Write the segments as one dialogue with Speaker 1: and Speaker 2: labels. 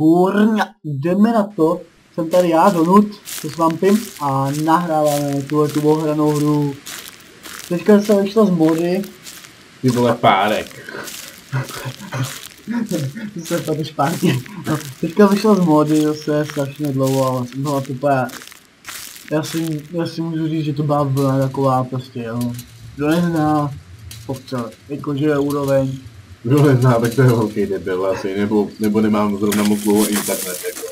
Speaker 1: Kurňa, jdeme na to. Jsem tady já, Donut, s Vampim a nahráváme tuhle tu ohranou hru. Teďka se vyšla z mody,
Speaker 2: Ty vole párek.
Speaker 1: to se tady špatně. No, teďka vyšla z mody zase strašně dlouho, ale byla to úplně... Já si, já si můžu říct, že to byla vlna taková prostě, jo. Kdo nezná, popřel, jakože je úroveň.
Speaker 2: Kdo nezná, tak to je velký debil asi, nebo, nebo nemám zrovna moc dlouho internet, jako.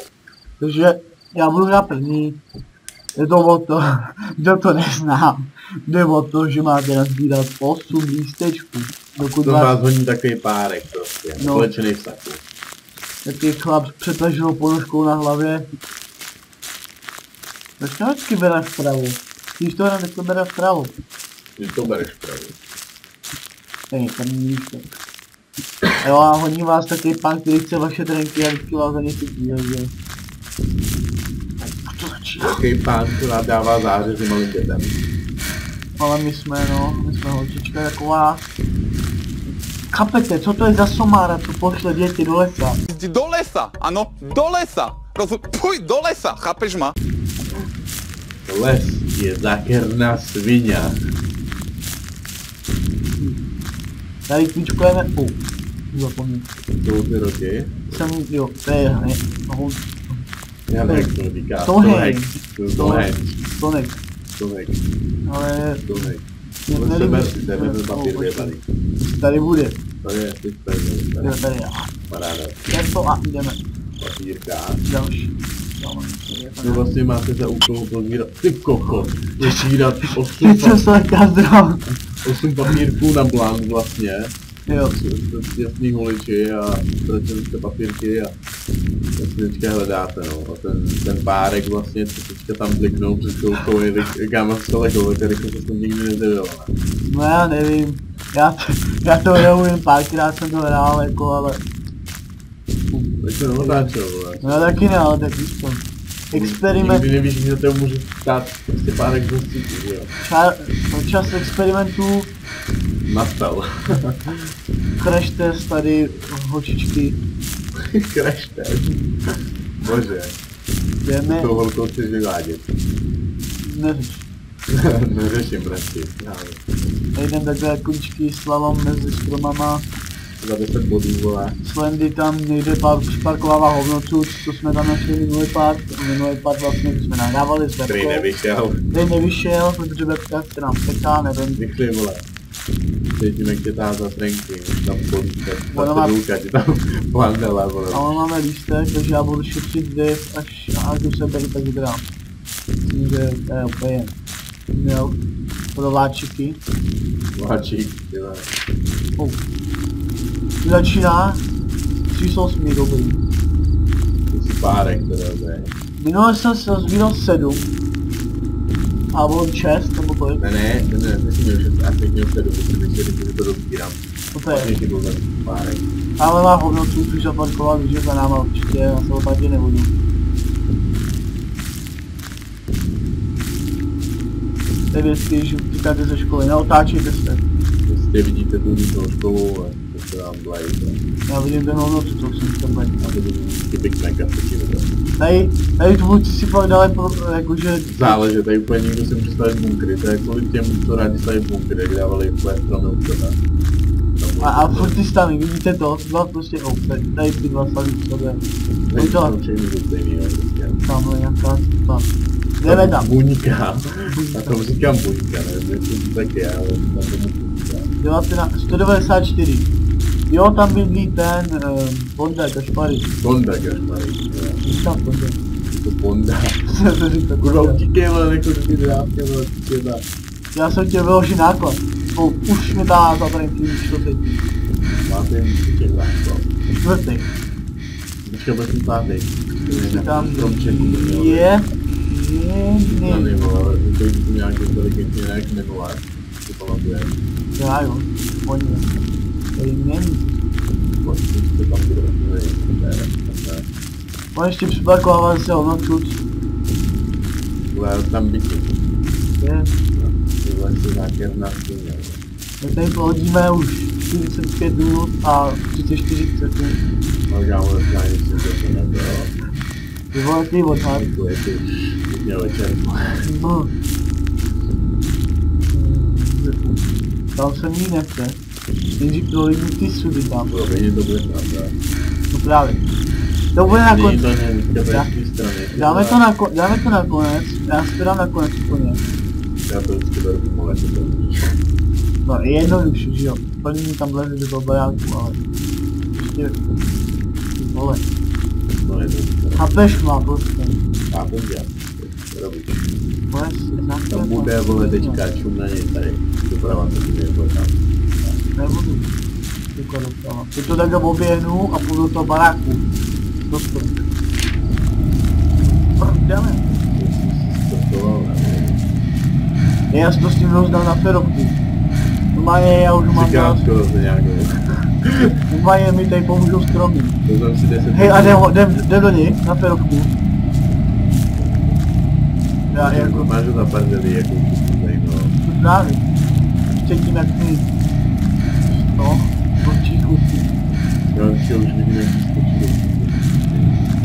Speaker 1: Takže já budu na první. Je to o to, kdo to nezná, jde o to, že máte nazbírat 8 lístečků. Dokud
Speaker 2: To
Speaker 1: vás
Speaker 2: vás honí takový párek prostě,
Speaker 1: No.
Speaker 2: no. lečený v saku.
Speaker 1: takový chlap s přetaženou ponožkou na hlavě. Proč to vždycky bere vpravo? Když to hra, tak to bere vpravo.
Speaker 2: Ty to bereš pravý.
Speaker 1: Hej, tam lístek. Jo a honí vás takový pán, který chce vaše trenky a vždycky vás za ně chytí, takže... Tak to začíná.
Speaker 2: Takový pán, která dává zářezy malým dětem.
Speaker 1: Ale my jsme, no, my jsme holčička taková... Chápete, co to je za somára, co pošle děti do lesa?
Speaker 3: Jdi do lesa, ano, do lesa. Rozum, půj do lesa, chápeš ma?
Speaker 2: Les je zákerná svině.
Speaker 1: Tady kvíčkujeme, oh, zapomněl.
Speaker 2: Jsou ty roky?
Speaker 1: Jsem, jo, to je, ne, no,
Speaker 2: Já nevím, jak to říká.
Speaker 1: Stonehenge.
Speaker 2: Stonehenge.
Speaker 1: Stonek,
Speaker 2: Stonehenge.
Speaker 1: ale
Speaker 2: Stonehenge.
Speaker 1: Ne-
Speaker 2: To
Speaker 1: nelíbí
Speaker 2: sebe,
Speaker 1: se.
Speaker 2: jdeme ten
Speaker 1: No,
Speaker 2: papír
Speaker 1: počkej.
Speaker 2: vyjebaný.
Speaker 1: tady bude,
Speaker 2: To je, ty tady,
Speaker 1: jo,
Speaker 2: tady,
Speaker 1: tady já.
Speaker 2: paráda.
Speaker 1: Je to a jdeme,
Speaker 2: Papírka.
Speaker 1: další. Je ne.
Speaker 2: vlastně máte za úkol pozbírat, ty koko, pozbírat 8,
Speaker 1: Teď jsem se leká zdrám.
Speaker 2: 8 papírků na blank vlastně.
Speaker 1: Jo,
Speaker 2: S jasný holiči a ztratili jste papírky a vlastně teďka hledáte no. A ten, ten párek vlastně, co teďka tam bliknou před chvilkou, je káma z kolegou, který se to nikdy nezjevil. ne.
Speaker 1: no já nevím, já, to- já to hraju jen párkrát jsem to hrál, jako, ale,
Speaker 2: Tak to neotáčel, vole.
Speaker 1: no já taky ne, ale tak víš to. Experiment,
Speaker 2: Nikdy nevíš, že to může stát prostě párek z hostí, jo.
Speaker 1: ča, čas experimentů,
Speaker 2: Nastal.
Speaker 1: crash test tady, holčičky,
Speaker 2: Crash test. Bože,
Speaker 1: jdeme,
Speaker 2: tou holkou chceš vyvádět.
Speaker 1: neřeš.
Speaker 2: Neřeším, vím.
Speaker 1: Tady jdem takhle kuličky slalom mezi stromama,
Speaker 2: Za 10 bodů, vole.
Speaker 1: Slendy tam někde par, parkovává hovnocu, co jsme tam našli minulý part, minulý part vlastně, když jsme nahrávali s
Speaker 2: Který
Speaker 1: webkou.
Speaker 2: nevyšel.
Speaker 1: Ten nevyšel, protože webka se nám peká, nevím.
Speaker 2: Rychle, vole. Cítím, jak tě táza trenky, tam bolí, tak
Speaker 1: Ona
Speaker 2: ta
Speaker 1: má-
Speaker 2: cedulka ti tam plandela, vole.
Speaker 1: Ale máme lístek, takže já budu šetřit dev, až, až už se beru, tak vybrám. Myslím, že to je úplně měl prováčiky.
Speaker 2: Vláčík, ty vole.
Speaker 1: Oh. Začíná, jsou smí dobrý.
Speaker 2: Ty jsi párek, teda, ne?
Speaker 1: Minule jsem se rozbíral sedm. A bylo šest, nebo kolik?
Speaker 2: Ne, ne, ne, ne, jsi měl 6, já teď měl 7, protože si řekl, že to rozbírám.
Speaker 1: To
Speaker 2: Vlastně
Speaker 1: je.
Speaker 2: ti byl párek.
Speaker 1: Tamhle má hovnocu, už zaparkoval, že za náma určitě, já se opadě nebudu. To je vždycky, že říkáte ze školy, neotáčejte se.
Speaker 2: Jestli vidíte tu školu, a to vám dlají,
Speaker 1: Já vidím ten hovnocu, co jsem tam tady.
Speaker 2: a to budu ty Big Mac a taky to.
Speaker 1: Tady, tady tvůrci si pak dali, pro, jakože,
Speaker 2: Záleží, tady úplně někdo si může stavit bunkry, to je kvůli těm, co rádi staví bunkry, jak dávali úplně sebe. Tam
Speaker 1: a, a furt ty stavy, vidíte to, dva prostě, oh, tady, tady ty dva staví v sobě.
Speaker 2: Nejsou
Speaker 1: to-
Speaker 2: to stejný, jo, prostě.
Speaker 1: Tamhle nějaká, tam. Jdeme tam.
Speaker 2: Buňka. Já tomu říkám buňka, ne, jestli to tak je, ale na tomu buňka.
Speaker 1: 19, 194. Jo, tam bydlí ten, um, Bonda, Kašpary.
Speaker 2: Bonda, kašmarý.
Speaker 1: Říkám Bonda.
Speaker 2: To Bonda.
Speaker 1: to říká
Speaker 2: Kurva,
Speaker 1: Bonda.
Speaker 2: utíkej, ale jako ty ty je tak.
Speaker 1: Já jsem chtěl vyložit náklad. O, už mi dá za trenky čtvrtý.
Speaker 2: Máte jen těch základ.
Speaker 1: Čtvrtý.
Speaker 2: Teďka bude ten pátý.
Speaker 1: Tam je, je,
Speaker 2: Na
Speaker 1: ne.
Speaker 2: nivo, ale to je to nějak inteligentně, Si pamatuje.
Speaker 1: Já jo, oni. Tady není. On ještě připarkoval se odnotud.
Speaker 2: Ale tam bytí.
Speaker 1: Je,
Speaker 2: Tyhle se zákerná stíně.
Speaker 1: my tady prohodíme už 45 minut a 34 sekund.
Speaker 2: Ale kámo, dneska ani si to nebylo.
Speaker 1: Ty vole, ty odhad.
Speaker 2: To už měl večer.
Speaker 1: No. Tam se mi nechce. Nejdřív to lidi ty sudy tam.
Speaker 2: Pro mě to bude pravda.
Speaker 1: No právě. To bude
Speaker 2: Není to
Speaker 1: Já-
Speaker 2: té strany.
Speaker 1: Dáme to, na, dáme to nakonec, já si to dám nakonec úplně.
Speaker 2: Já to vždycky beru pomalé, to to
Speaker 1: No je jednodušší, že jo. Plní tam vleze do toho bajáku, ale... Ještě... Vole.
Speaker 2: No je to
Speaker 1: Chápeš má prostě.
Speaker 2: Já to dělám.
Speaker 1: Znáš
Speaker 2: Tam bude, vole, teďka čum na něj tady. Doprava to tu je, vole, tam.
Speaker 1: Nebudu. Jako doprava. Ty to takhle oběhnu a půjdu do toho baráku. Dostat. Prdele.
Speaker 2: To ne?
Speaker 1: Já si to s tím rozdal na ferovku. Normálně já už mám
Speaker 2: to jo.
Speaker 1: Normálně mi tady pomůžou stromy.
Speaker 2: To jsem si 10
Speaker 1: Hej, a jdem, jdem, jdem do něj, na ferovku. Já jako,
Speaker 2: Máš ho za prdeli, jako tady, no.
Speaker 1: právě. Cítím jak my. No, vlčí chutí.
Speaker 2: Já si už vidím, jak si skočí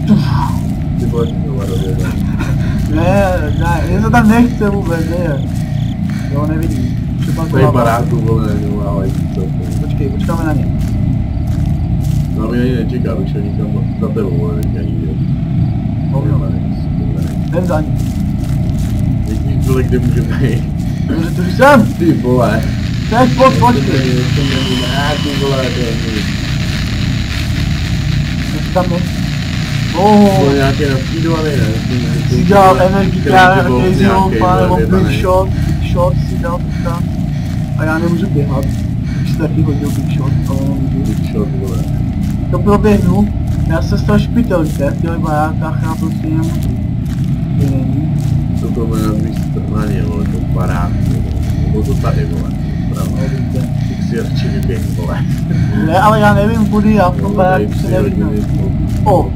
Speaker 2: do Ty vole, ty varově,
Speaker 1: Ne, ne, mě to tam nechce vůbec, ne. Jo, nevidím. Třeba to
Speaker 2: baráku, vole, no, ale to
Speaker 1: Počkej, počkáme na ně.
Speaker 2: No mě ani nečeká, už ani nikam za tebou, vole, teď ani.
Speaker 1: Hovno. Jdem za ní.
Speaker 2: Vole, kde můžeme jít.
Speaker 1: To jsem.
Speaker 2: Ty vole.
Speaker 1: Teď pojď, pojď.
Speaker 2: Ne, ty vole, to je.
Speaker 1: Jak tam je?
Speaker 2: To
Speaker 1: Oh,
Speaker 2: nějaké nastídované, ne?
Speaker 1: si dělal energii, která
Speaker 2: Crazy
Speaker 1: Wolf, nebo Big. Shot, Big Shot si dělal teďka. A já nemůžu běhat. Už si taky hodil Big Shot, ale nemůžu.
Speaker 2: Big shot, vole.
Speaker 1: To proběhnu, já se stal špitel, víte, barákách já prostě nemůžu. To není.
Speaker 2: Co to bude na mý straně, vole, to vole. Nebo to tady, vole. Pravda. Tak si radši vyběh, vole.
Speaker 1: Ne, ale já nevím kudy, já v tom baráku
Speaker 2: tady
Speaker 1: se nevidím.
Speaker 2: spolu.
Speaker 1: O.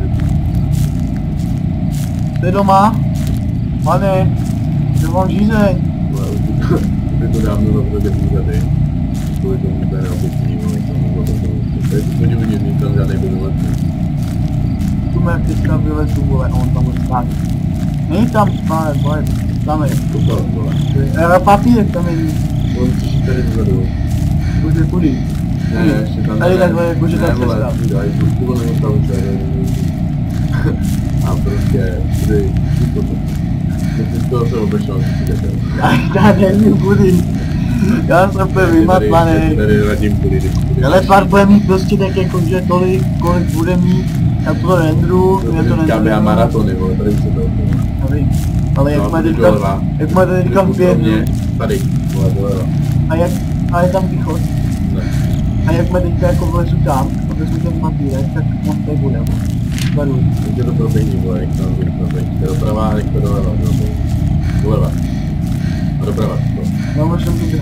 Speaker 1: Jste doma? Pane, kde mám žízeň?
Speaker 2: Vole, už by to- už dávno zavřeli úřady. Kvůli tomu to je neobecní, vole, tomu tomu. To je úplně udělný, tam žádnej budovat.
Speaker 1: Tu mě teďka vylezu, vole, a on tam bude stát. Není tam spát, vole, tam je.
Speaker 2: To to, vole.
Speaker 1: E, papírek tam není.
Speaker 2: On jít tady dozadu.
Speaker 1: Kudy, kudy?
Speaker 2: Ne, ještě tam
Speaker 1: Tady
Speaker 2: ne.
Speaker 1: takhle, jakože ta
Speaker 2: Ne, vole,
Speaker 1: cesta.
Speaker 2: ty daj, tu vole, tam je. A prostě, ty, to to. Ty to se obešel, si jdete.
Speaker 1: Já, já nevím kudy. Já jsem úplně vymatlaný.
Speaker 2: Tady kudy, kudy.
Speaker 1: Ale pár bude mít prostě tak jako, že tolik, kolik bude mít, já to rendru, já to
Speaker 2: říkám, já
Speaker 1: rendru.
Speaker 2: maratony, vole, tady se to úplně.
Speaker 1: Já vím. Ale jak
Speaker 2: No,
Speaker 1: má teďka,
Speaker 2: doleva.
Speaker 1: jak má teďka
Speaker 2: mě,
Speaker 1: pět,
Speaker 2: Tady, vole, doleva.
Speaker 1: a jak, a je tam východ,
Speaker 2: Ne.
Speaker 1: a jak má teďka jako vlezu tam, a vezmu ten papírek, tak on tady bude, varuji.
Speaker 2: Teď je to proběhní, vole, jak tam proběhní. To je doprava, jak to doleva, doleva. Doleva. A doprava, to.
Speaker 1: No, možná to bude.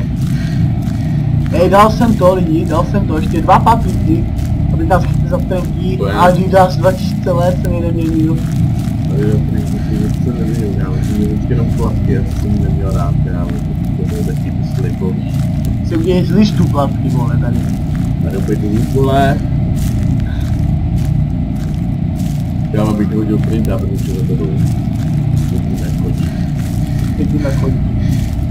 Speaker 1: Hej, dal jsem to lidi, dal jsem to, ještě dva papíky, aby tam chytli za ten dík, a dá 2000 let, jsem jeden měnil.
Speaker 2: Tady nic neviděl, já myslím, že vždycky jenom plavky, já jsem neměl rád, já myslím, že to taky ty slipový.
Speaker 1: Si udělej z listu plavky, vole, tady.
Speaker 2: Tady opět jdu, vole. Já bych hodil printa, protože to to Teď nechodí.
Speaker 1: Teď jim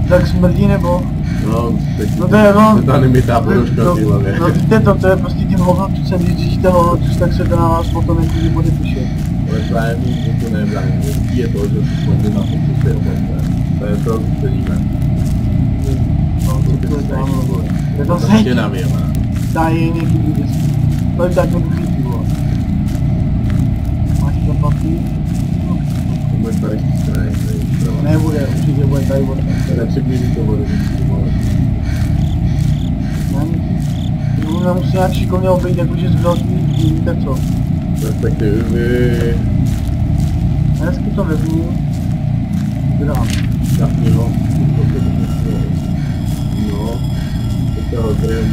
Speaker 1: tak smrdí nebo?
Speaker 2: No, teď
Speaker 1: No to je no.
Speaker 2: ta limitá ponožka
Speaker 1: no,
Speaker 2: v hlavě.
Speaker 1: no víte to, to je prostě tím hovnotucem, když řešíte hovnotus, tak se to na vás potom jako že podepíše.
Speaker 2: Ale právě mi že to nebrání. Vždycky je to, že si vzpomínám na to, co se opakuje. To je to, co víme.
Speaker 1: No, co
Speaker 2: To
Speaker 1: to je
Speaker 2: je
Speaker 1: tam,
Speaker 2: to,
Speaker 1: je to
Speaker 2: to
Speaker 1: zeď,
Speaker 2: stěnami je má.
Speaker 1: dá je někdy vždycky. To je tak nebuchý pivo. Máš to papír?
Speaker 2: To bude tady z strany, tady zprava.
Speaker 1: Nebude, určitě bude tady od
Speaker 2: Nepřiblíží to vodu, vždycky vole.
Speaker 1: Ona musí nějak šikovně obejít, jakože z velký, víte co.
Speaker 2: Respektive,
Speaker 1: Já Hezky to vezmu. Dám.
Speaker 2: šťastný, no. No.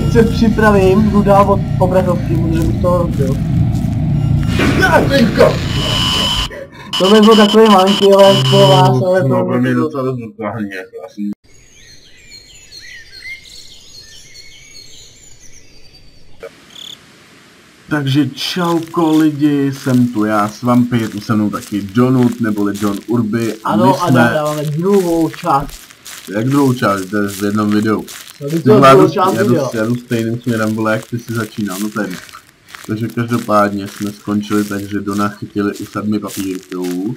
Speaker 2: Teď
Speaker 1: se připravím, jdu dál od obrazovky, protože bych toho rozbil.
Speaker 2: Teďko!
Speaker 1: To by byl takový malinký, ale po vás, ale to
Speaker 2: No, pro mě
Speaker 1: bylo.
Speaker 2: docela dost brutální, jako já jsem Takže čauko lidi, jsem tu já s Vampy, je tu se mnou taky Donut, neboli John Urby. a my
Speaker 1: Ano, a
Speaker 2: jsme,
Speaker 1: nahráváme druhou část.
Speaker 2: Jak druhou část, to je v jednom videu.
Speaker 1: No,
Speaker 2: Ty
Speaker 1: to
Speaker 2: já
Speaker 1: druhou
Speaker 2: jdu-
Speaker 1: část
Speaker 2: já jdu-
Speaker 1: video.
Speaker 2: Já jdu stejným směrem, vole, jak ty si začínal, no jedno. Takže každopádně jsme skončili, takže Dona chytili u sedmi papírků,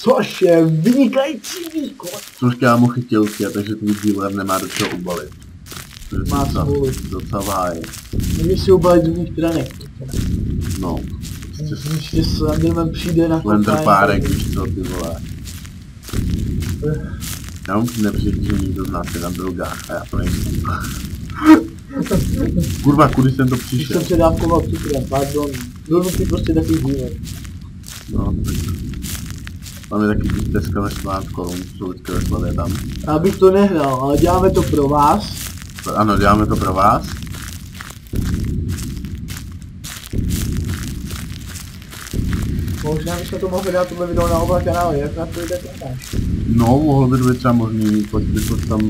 Speaker 1: Což je vynikající výkon.
Speaker 2: což kámo chytil tě, takže tvůj dealer nemá do čeho ubalit. To
Speaker 1: Má smůlu.
Speaker 2: docela váje.
Speaker 1: Můžeš si obalit z mých trenek.
Speaker 2: No, prostě
Speaker 1: Ještě Slenderman přijde na
Speaker 2: Slender párek, víš co, ty vole. Já mám nepřijít, že nikdo z nás je na drogách a já to nejsem. Kurva, kudy jsem to
Speaker 1: Když
Speaker 2: přišel?
Speaker 1: jsem předávkoval cukrem, pardon. Byl ty prostě takový dílek.
Speaker 2: No, tak. Tam je taky deska ve 14 korun, jsou teďka ve tam.
Speaker 1: Já bych to nehrál, ale děláme to pro vás.
Speaker 2: Ano, děláme to pro vás.
Speaker 1: Možná bychom to mohli dát tohle video na oba kanály, jak na to jde komentář.
Speaker 2: No, mohlo by to být třeba možný, pojď to tam,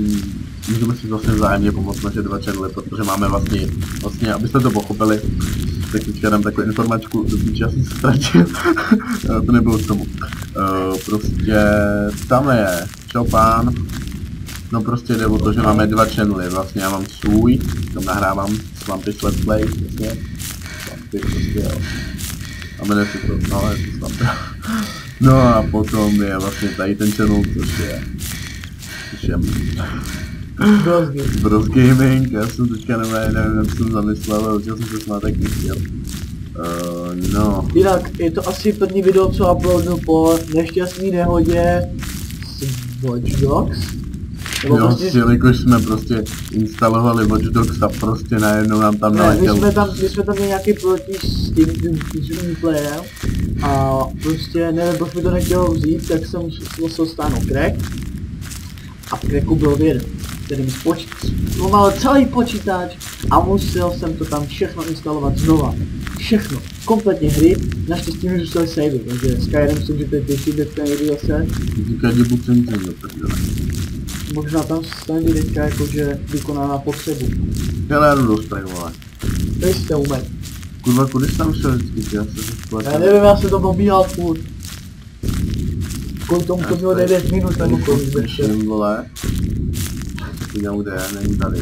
Speaker 2: můžeme si vlastně vzájemně pomoct naše dva channely, protože máme vlastně, vlastně, abyste to pochopili, tak teďka dám takovou informačku, do píče, já jsem se ztratil, to nebylo k tomu. Uh, prostě, tam je, čau pán, no prostě jde o to, že máme dva channely, vlastně já mám svůj, tam nahrávám Swampy Let's Play, vlastně, Swampy prostě jo. A jmenuje se to, no ale je to Swampy. No a potom je vlastně tady ten channel, což je, což je. Bros Gaming, já jsem teďka nevím, nevím, co jsem zamyslel, ale chtěl jsem se snad taky chtěl. Uh, no,
Speaker 1: Jinak, je to asi první video, co uploadnu po nešťastný nehodě s Watch Dogs. Nebo
Speaker 2: jo,
Speaker 1: prostě,
Speaker 2: jelikož jsme prostě instalovali Watch Dogs a prostě najednou nám tam
Speaker 1: ne, my
Speaker 2: naletěl.
Speaker 1: jsme tam, my jsme tam měli nějaký proti s tím, tím, tím playerem a prostě nevím, proč mi to nechtělo vzít, tak jsem musel stáhnout crack a v cracku byl vir, který mi spočítal celý počítač a musel jsem to tam všechno instalovat znova. Všechno, kompletně hry, naštěstí mi zůstaly savey, takže Skyrim si můžete těšit, jak ten hry zase.
Speaker 2: Říká, že jsem nic prdele.
Speaker 1: Možná tam stane teďka jakože vykonává potřebu.
Speaker 2: Hele, já jdu do spray, vole.
Speaker 1: To jste umet.
Speaker 2: Kurva, kudy jsi tam šel vždycky, já se to
Speaker 1: Já
Speaker 2: spletl.
Speaker 1: nevím, já se to pobíhal furt. Kvůli tomu to mělo 9 minut
Speaker 2: Tady
Speaker 1: nebo kolik
Speaker 2: pospíším, vole. Kde je, není tady.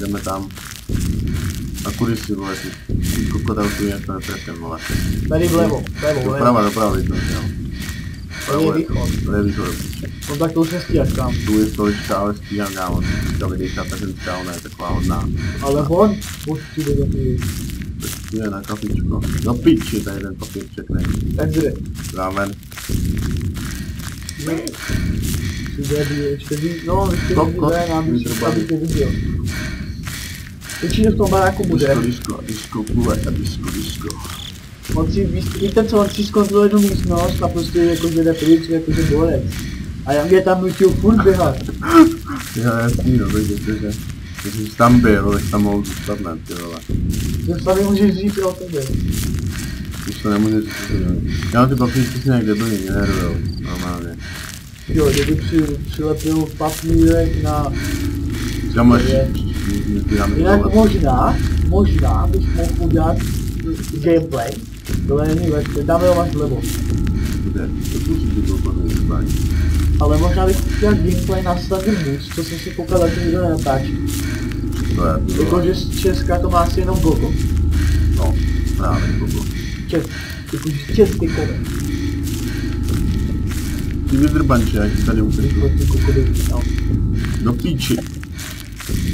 Speaker 2: Jdeme tam. A kudy si, vole, ty kokotel tu jak to netrefím, vole.
Speaker 1: Tady vlevo, vlevo,
Speaker 2: Doprava,
Speaker 1: vlevo.
Speaker 2: doprava, teď to měl.
Speaker 1: Tady je východ.
Speaker 2: To je východ.
Speaker 1: No tak to už se stíháš kam.
Speaker 2: Tu je stolička, ale stíhám kámo. Teďka vidíš, a ta ženská, ona je taková hodná.
Speaker 1: Ale on už přijde do ty.
Speaker 2: Je na kafičko. No piči, tady ten papírček není.
Speaker 1: Tak kde?
Speaker 2: Rámen.
Speaker 1: Přijde by ještě ví, no ještě
Speaker 2: Stop,
Speaker 1: ví,
Speaker 2: stop,
Speaker 1: ne, nám by
Speaker 2: vytrvalý.
Speaker 1: aby tě viděl. Určitě v tom baráku bude.
Speaker 2: Disko, disko, disko, a disko, disko.
Speaker 1: On si, ví- víte co, on si zkontroluje jednu místnost a prostě jakože jde pryč, jakože borec. A já mě tam nutil furt běhat.
Speaker 2: Jo, jasný, no, takže, takže. Když jsi tam byl, tak tam mohl zůstat, ne, ty vole.
Speaker 1: Že sami můžeš říct o tebe.
Speaker 2: Když to nemůžeš říct, to nevím. Já ty papíčky si nějak debilně generujou, normálně.
Speaker 1: Jo, kdyby při, přilepil papírek na...
Speaker 2: Sbírám
Speaker 1: Jinak možná, možná bych mohl udělat gameplay. Tohle není lepší, tam jo máš levo.
Speaker 2: kde, to být úplně zbraň.
Speaker 1: Ale možná bych udělal gameplay na Thunder Moose, co jsem si koukal, to nikdo nenatáčí.
Speaker 2: To je, ty vole.
Speaker 1: Jakože z Česka to má asi jenom Gogo.
Speaker 2: no, právě, to
Speaker 1: Čes, jakože český komek.
Speaker 2: Ty vydrbanče, jak tady utekl.
Speaker 1: No.
Speaker 2: Do píči.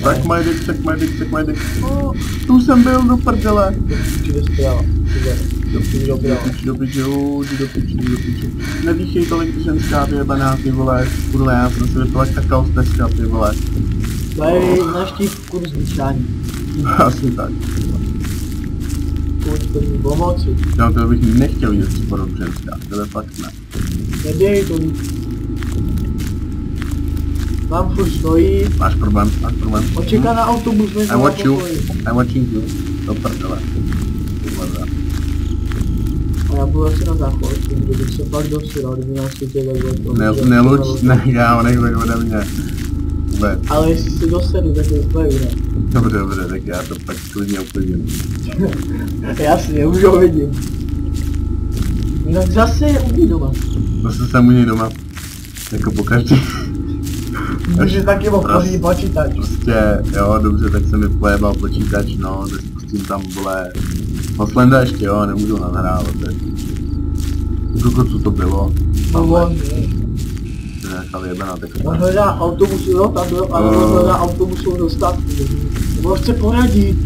Speaker 2: Tak my dick, tak my dick, tak my dick. Oh, tu jsem byl do prdele.
Speaker 1: Přijde zprava. Přijde.
Speaker 2: Do
Speaker 1: doprava.
Speaker 2: piči, do piči, jo, jdi do piči, jdi do piči. Nedýchej tolik ty ženská, ty jebaná, ty vole. Kurva, já jsem si vypila kakao z Teska, ty vole.
Speaker 1: Tady naštív kurz dýchání.
Speaker 2: Asi tak.
Speaker 1: Kurz první pomoci.
Speaker 2: Já to bych nechtěl vidět si podob ženská, to je fakt ne.
Speaker 1: Neděj to. Tam furt stojí,
Speaker 2: Máš problém, máš problém.
Speaker 1: očeká na autobus, než
Speaker 2: I watch you. I watching you. Do prdele.
Speaker 1: A já budu asi na záchod, protože bych se pak dosíral, kdyby nás světě takhle to...
Speaker 2: Ne, neluč, ne, já nech tak ode mě. Vůbec.
Speaker 1: Ale jestli si dosedu, tak to zbaví, ne?
Speaker 2: Dobře, dobře, tak já to pak klidně uklidím.
Speaker 1: Jasně, už ho vidím. Jinak zase je u mě doma.
Speaker 2: Zase jsem u něj doma. Jako po
Speaker 1: Může taky obchodí počítač.
Speaker 2: Prostě, jo, dobře, tak se mi pojebal počítač, no, tak spustím tam, vole, Hoslenda ještě, jo, nemůžu nahrávat, tak. Koko, co to bylo?
Speaker 1: No on,
Speaker 2: To je nějaká vyjebená
Speaker 1: on
Speaker 2: teksta.
Speaker 1: hledá autobus, jo, tam byl, ale on hledá autobusovou dostavku. Nebo chce poradit.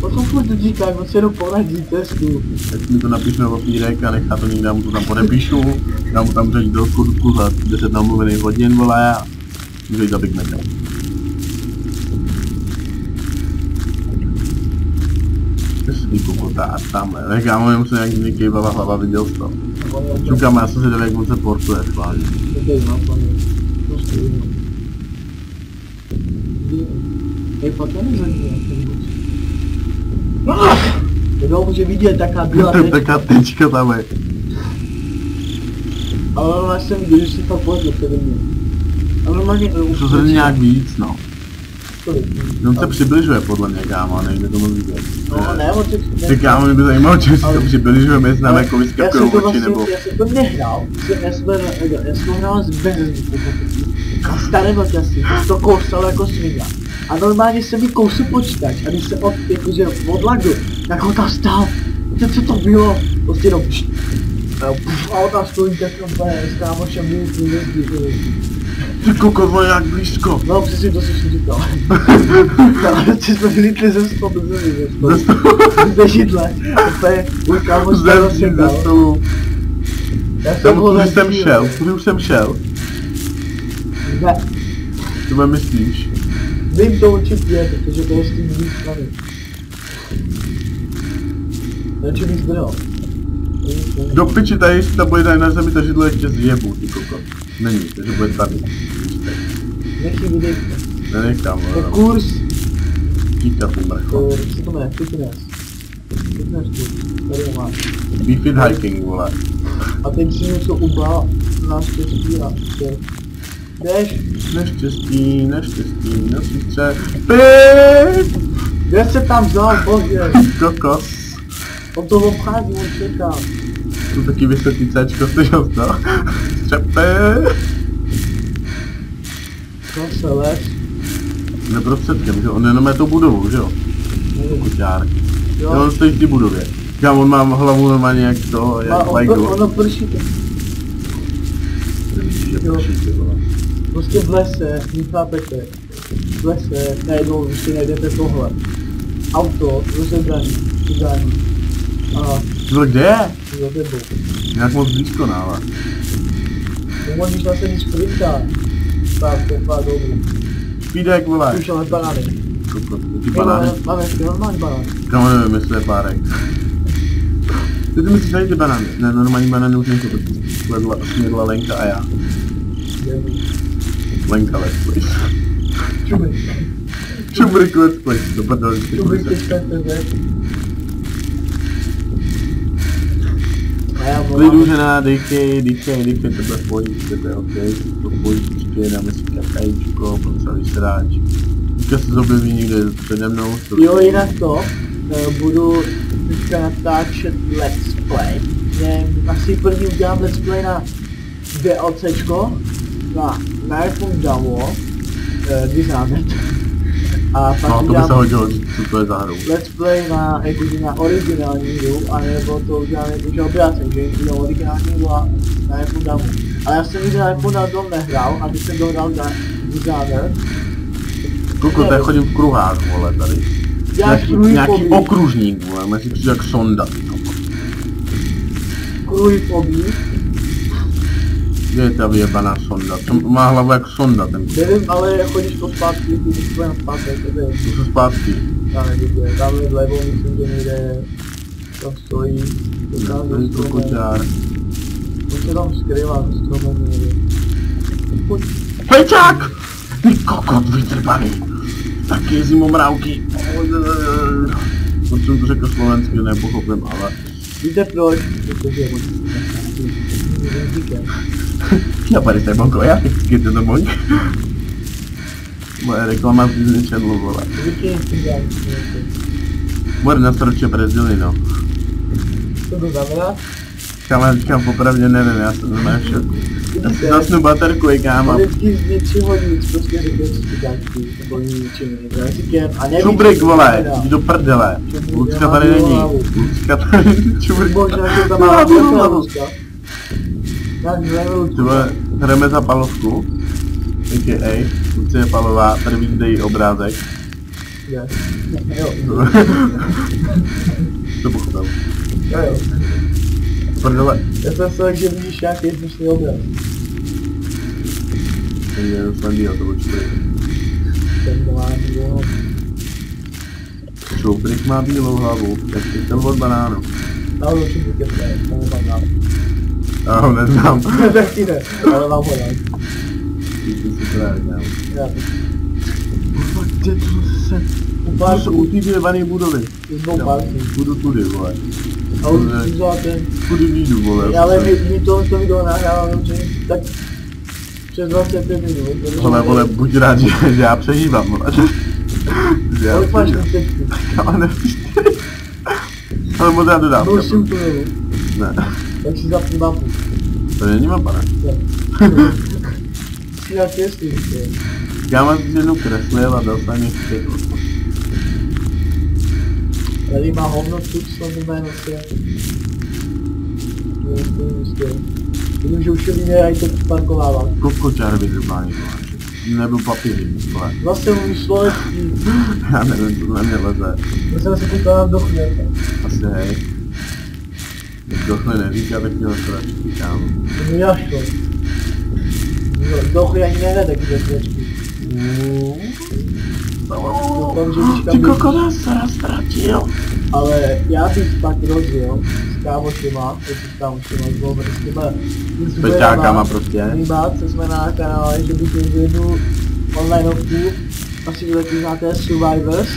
Speaker 1: O tom furt říká, on se jenom poradí testu.
Speaker 2: Tak mi to napiš na papírek a nechá to někde, já mu to tam podepíšu, dám mu tam řeč do skutku za 10 namluvených hodin, vole, a může jít za Big Maca. Ty kokotá, tamhle, tak já mám se nějaký nekejvala hlava, viděl jsi to. Čukám, já jsem si dal, jak on se portuje,
Speaker 1: to nezajímá, ten bus. Kdo může vidět taká
Speaker 2: To je
Speaker 1: tečka,
Speaker 2: taká tečka tam je.
Speaker 1: ale ona jsem viděl, že si to podle přede mě. Normálně
Speaker 2: To se nějak víc, no. On se přibližuje podle mě, kámo, nejde to moc vidět.
Speaker 1: No ne, on se...
Speaker 2: Ty kámo, mě by zajímalo, či si to přibližuje, my jsme jako
Speaker 1: já
Speaker 2: vyskakují
Speaker 1: jsem to
Speaker 2: oči,
Speaker 1: vlastně,
Speaker 2: nebo...
Speaker 1: já jsem to nehrál, já jsem, to hrál z Bezezvuku, a staré asi, to kousal jako svině. A normálně se mi kousl počítač, a když se od, jakože odlagl, tak ho tam stál, víte co to bylo? Prostě no, pšt, a on tam stojí tak úplně s kámošem minutní jezdí,
Speaker 2: Ty koko, to je jak blízko.
Speaker 1: no přesně to jsem si říkal. Ale ty jsme vylítli ze stolu, ze země, ze stolu. Ze židle, úplně můj kámoš
Speaker 2: Ze stolu.
Speaker 1: Já jsem ho
Speaker 2: už jsem šel, tudy už jsem šel.
Speaker 1: Ne,
Speaker 2: Co mi myslíš?
Speaker 1: vím to určitě, protože to je s tím druhé strany. Radši bych zbral.
Speaker 2: Do piči, tady jestli ta bude tady na zemi, ta židle ještě zjebu, ty koko. Není, takže bude tady.
Speaker 1: Nechci vidět.
Speaker 2: Nenechám,
Speaker 1: To je kurz,
Speaker 2: mrcho.
Speaker 1: to, co to jmenuje, fitness. Fitness kurz, tady ho máš.
Speaker 2: Be fit hiking, vole.
Speaker 1: A teď si něco ubá na štěstí a to Jdeš,
Speaker 2: Neštěstí, neštěstí, nesítře. Pip!
Speaker 1: kde se tam vzal, bože,
Speaker 2: Kokos.
Speaker 1: on to obchází, on čeká.
Speaker 2: Tu taky vysvětlí Cčko, slyšel jsi to? Střepe!
Speaker 1: To se les,
Speaker 2: Neprostředkem, že on jenom je tou budovou, že jo? Kuťár. Jo,
Speaker 1: jo.
Speaker 2: on stojí v té budově. Kam on má hlavu normálně jak to, jak
Speaker 1: on,
Speaker 2: Lego.
Speaker 1: ono prší, to
Speaker 2: Vidíš, že
Speaker 1: jo.
Speaker 2: prší, ty vole.
Speaker 1: prostě v lese, nechápete, v lese, najednou si najdete tohle. Auto, rozebraný, přidání. A
Speaker 2: kde je?
Speaker 1: za tebou.
Speaker 2: Nějak moc blízko nále.
Speaker 1: Zase nic sprintá. Tak, to je fakt dobrý.
Speaker 2: Špídek, vole.
Speaker 1: Už máme banány.
Speaker 2: Kokot, ty banány.
Speaker 1: máme, máme ještě normální banány.
Speaker 2: Kam nevím, jestli je párek. Ty ty myslíš tady ty banány? Ne, normální banány už nejsou, to sledla, směrla Lenka a já. Lenka let's play.
Speaker 1: Čubry.
Speaker 2: Čubrik let's play. To prdel,
Speaker 1: Čubry tečka.cz A
Speaker 2: žena, dejkej, dejkej, dejkej, tebe pojí, tebe ok, to pojí, počkej, dáme si kakajíčko, celý sráč. Teďka se objeví někde přede mnou, to
Speaker 1: Jo, jinak to, eh, budu teďka natáčet let's play. Je, asi první udělám let's play na DLCčko, na, na iPhone Davo, eh, Dishonored. A pak
Speaker 2: No, to by se hodilo co to je za hru.
Speaker 1: let's play na, jakože na originální hru, anebo to udělám jakože obráceně, že udělám originální hru a na iPhone Davo. Ale já jsem nikdy na iPhone Davo nehrál, a když jsem dohrál na Dishonored,
Speaker 2: Koko, to já chodím v kruhách, vole, tady.
Speaker 1: děláš
Speaker 2: Nějaký, nějaký okružník, vole, přijde jak sonda.
Speaker 1: kruhy pobík,
Speaker 2: Kde je ta vyjebaná sonda? To má hlavu jak sonda, ten kus.
Speaker 1: Nevím, ale chodíš to zpátky, ty jsi na zpátky, to je,
Speaker 2: To jsou zpátky.
Speaker 1: já nevím, je, tam je vlevo, myslím, že někde, tam stojí, to
Speaker 2: To je
Speaker 1: je stromem,
Speaker 2: kokoťár.
Speaker 1: on se tam skrývá za stromem někde. Pojď,
Speaker 2: Pečák! Ty kokot vytrbaný. Taky zimomrávky. To jsem to řekl slovensky, nepochopím, ale...
Speaker 1: víte proč? Protože on jazykem.
Speaker 2: Já tady jsem moko, já vždycky to můj. Moje reklama z Disney Channelu, vole. Bude na stroče Brazílii, no.
Speaker 1: Co to znamená?
Speaker 2: Kámo, říkám popravdě nevím, já jsem normálně v šoku. Já si zasnu baterku, i kámo.
Speaker 1: Vždycky z něčeho nic, prostě řekne čtyřikáčky, nebo ničím nevíš,
Speaker 2: Čubrik, vole,
Speaker 1: znamená.
Speaker 2: jdi do prdele. Lucka tady není.
Speaker 1: hlavu.
Speaker 2: Lucka tady není, čubrik.
Speaker 1: Možná, že tam má
Speaker 2: Ty vole, hrajeme za palovku. A.k.a. Lucie Palová, tady vidíte její obrázek.
Speaker 1: Jo. Jo,
Speaker 2: To pochopil.
Speaker 1: jo, jo.
Speaker 2: Prdele.
Speaker 1: Já jsem se že vidíš nějaký smyslný obraz.
Speaker 2: To je slandý, to byl čubrik.
Speaker 1: Ten má jo.
Speaker 2: Čubrik má bílou hlavu, jak ten od banánu.
Speaker 1: Na určitě buket ne, to nemám rád.
Speaker 2: Já ho neznám.
Speaker 1: Taky ne, ale mám ho rád.
Speaker 2: Ty si to neznám.
Speaker 1: Já
Speaker 2: Kurva, kde to se...
Speaker 1: u
Speaker 2: To jsou u té vyjebaný budovy.
Speaker 1: s dvou párky.
Speaker 2: Budu tudy, vole.
Speaker 1: A už vzal ten,
Speaker 2: Tudy výjdu, vole.
Speaker 1: ale my, my to, to video nahrávám dobře, tak přes 25 minut.
Speaker 2: Ale vole, buď rád, že, že já přežívám, vole. Že já přežívám. Ale nevíš Ale moc já dodám.
Speaker 1: Jsem to
Speaker 2: Ne,
Speaker 1: tak si zapni mapu.
Speaker 2: to není mapa, ne?
Speaker 1: Si na těstí,
Speaker 2: Já mám si jednou kreslil a dal jsem jich pět.
Speaker 1: Tady má hodnotu, co to jméno se. Vidím, že už je vyměrají to parkovávat.
Speaker 2: Kokočár vyzrubání, vole. Nebo papíry, vole.
Speaker 1: Zase mluvíš slovenský.
Speaker 2: Já nevím, co na mě leze.
Speaker 1: Já jsem se koukal do chvěta.
Speaker 2: Asi hej. Když tohle neříká, tak měl to radši kámo.
Speaker 1: No jaško. Do chuj ani nevede, kde svěčky. Doufám, že
Speaker 2: Ty
Speaker 1: kam
Speaker 2: koko nás teda ztratil.
Speaker 1: Ale já bych tak rozjel kámošima, s kámošima, dvouma, s těma
Speaker 2: peťákama prostě.
Speaker 1: Mýma, co jsme na kanále, že bych jednu onlineovku, asi vy taky znáte Survivors,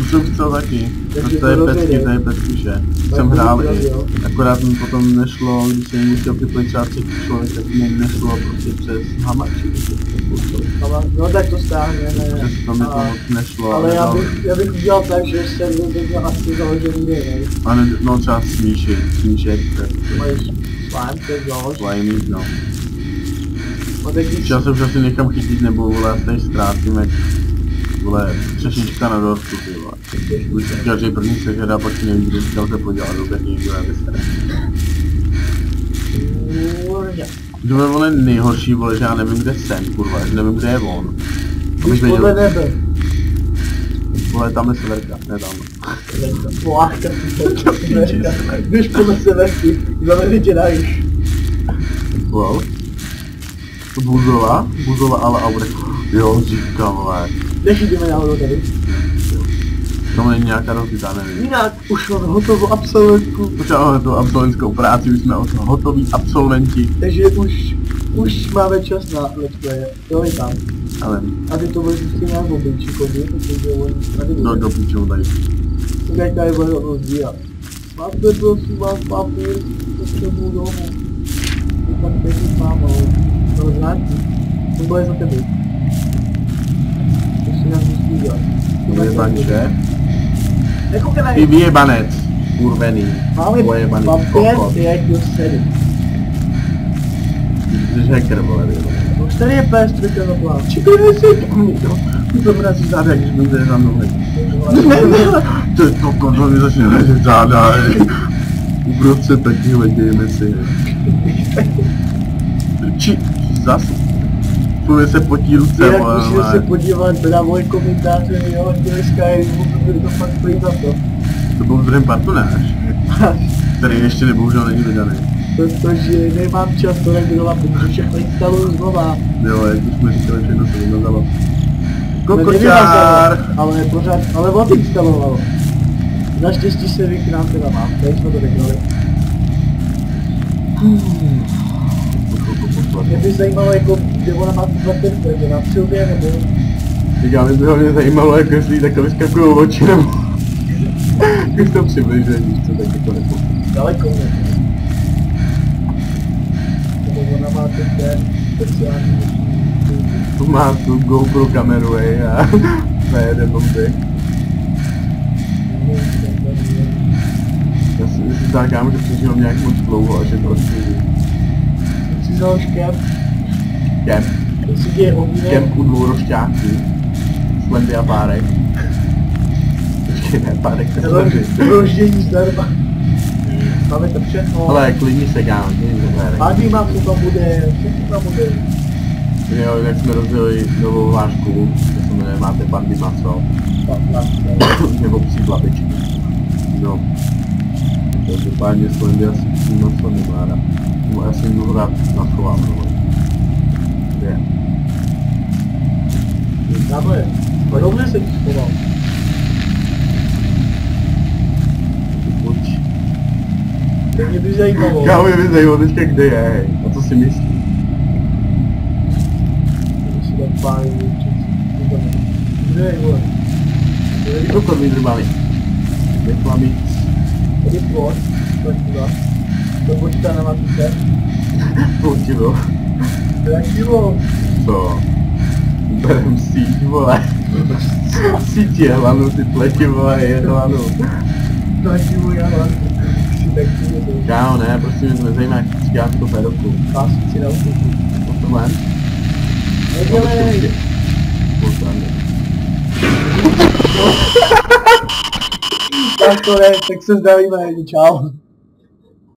Speaker 2: Tu jsem chcel taky.
Speaker 1: Takže
Speaker 2: To je
Speaker 1: to
Speaker 2: pecky, to je petkuše.
Speaker 1: Tak
Speaker 2: Jsem
Speaker 1: to
Speaker 2: hrál i. Akorát mi potom nešlo, když jsem mu chtěl vyplit třeba třetí člověk, tak mi nešlo prostě přes hamači.
Speaker 1: ale no tak to stáhneme.
Speaker 2: Přes to mi to moc nešlo.
Speaker 1: Ale já
Speaker 2: nedal-
Speaker 1: bych, já bych udělal tak, že jsem měl asi založený den,
Speaker 2: A ne, no třeba smíšek, smíšek, to je
Speaker 1: Máš slime, to je
Speaker 2: slimy, no. Chtěl jsem už asi někam chytit, nebo vole, já tady ztrátím, jak vole, třešnička na dortu. Už jsem chtěl, že první sežera, pak nevím, kdy chtěl se podělat, dokud někdo nevysere.
Speaker 1: Kurňa.
Speaker 2: To je vole nejhorší, vole, že já nevím, kde jsem, kurva, že nevím, kde je on. Abych
Speaker 1: podle
Speaker 2: věděl,
Speaker 1: nebe.
Speaker 2: vole, tam je severka, ne tam.
Speaker 1: Pláška, severka. Když podle severky, zavedli tě najíš.
Speaker 2: Wow. To Buzova, Buzova ale Aure. Jo, říká, vole.
Speaker 1: Než jdeme náhodou tady.
Speaker 2: Tam není nějaká rozbitá, nevím.
Speaker 1: Jinak už mám hotovou absolventku,
Speaker 2: Už máme tu absolventskou práci, už jsme hotoví absolventi,
Speaker 1: takže už, už máme čas na let's play. Jo, je tam.
Speaker 2: ale
Speaker 1: A ty to budeš vždycky nějak mobilčíkovi, protože on tady
Speaker 2: do,
Speaker 1: bude.
Speaker 2: do píčou tady.
Speaker 1: Tak tady bude sbírat. Máte prosím vás papír, potřebuju domů. Je tak pěkný ale to znáte. To bude za tebe. To si nás musí dělat.
Speaker 2: Vyjebanče.
Speaker 1: Nekoukej na
Speaker 2: Ty vyjebanec. Kurvený.
Speaker 1: Máme
Speaker 2: Pojebaný
Speaker 1: papír,
Speaker 2: kokot.
Speaker 1: jak jo sedm.
Speaker 2: Jsi hacker, vole, vyjebanec.
Speaker 1: Už tady je PS3 na plán.
Speaker 2: Čekaj, nejsi, to. Ty to mrazí záda, když bude za mnou. Ne, ne, to je to konto, mi začne ležet záda. Uprostřed takovýhle dějeme si. Či, zas. Tvůj se potí ruce,
Speaker 1: Jinak
Speaker 2: vole,
Speaker 1: musím se podívat na moje komentáře, jo, Skyrimu, protože to fakt stojí za to.
Speaker 2: To byl druhý partonář, který ještě nebohužel není vydaný.
Speaker 1: Protože nemám čas to regulovat, protože všechno instaluju znova.
Speaker 2: Jo, jak už jsme říkali, všechno se vymazalo. Kokočár!
Speaker 1: Ale pořád, ale odinstalovalo. Naštěstí se vykrám teda mám, tady jsme to Mě by zajímalo, jako, kde ona má baterku, je to na přilbě, nebo...
Speaker 2: Říkám, mě by hlavně zajímalo, jak jestli takhle vyskakují oči, nebo... Když to přibližuje, víš co, tak jako nepo.
Speaker 1: Daleko ne. Nebo ona má ten ten speciální
Speaker 2: tu má tu GoPro kameru, ej, a nejede bomby. Já si, si tak kámo, že přežívám nějak moc dlouho a že to odpůjdu.
Speaker 1: Založ kemp,
Speaker 2: Kemp,
Speaker 1: děje ohně.
Speaker 2: kemp u a párek. Počkej, ne, párek to slendy.
Speaker 1: Roždění zdarma. Máme to všechno.
Speaker 2: Ale klidni se kámo, klidni se párek.
Speaker 1: Padý má co tam bude, všechno tam bude.
Speaker 2: Jo, jak jsme rozjeli novou hlášku, to se jmenuje Máte pandy maso, nebo psí tlapičky. No. Každopádně Slendy asi psí maso nemá rád. No, já si jdu rád naschovám, no. Je.
Speaker 1: Takhle, podobně se ti schoval.
Speaker 2: Pojď.
Speaker 1: To mě by zajímalo.
Speaker 2: Kámo, mě by zajímalo teďka kde je, hej. A co si myslí?
Speaker 1: Když si tak pár Kde je, vole?
Speaker 2: Co to vydrbali? Reklamy.
Speaker 1: Tady je plot, počítá na matice. Je kilo.
Speaker 2: Co? Berem síť, vole. Síť je hlanu, ty pleti, vole, je hlanu.
Speaker 1: To je já mám. Si je
Speaker 2: Kámo, ne, prostě mě nezajímá, jak si dělám to pedofil.
Speaker 1: pásci na utuku.
Speaker 2: To ven.
Speaker 1: Nedělej! Tak to ne, tak se zdravíme, čau.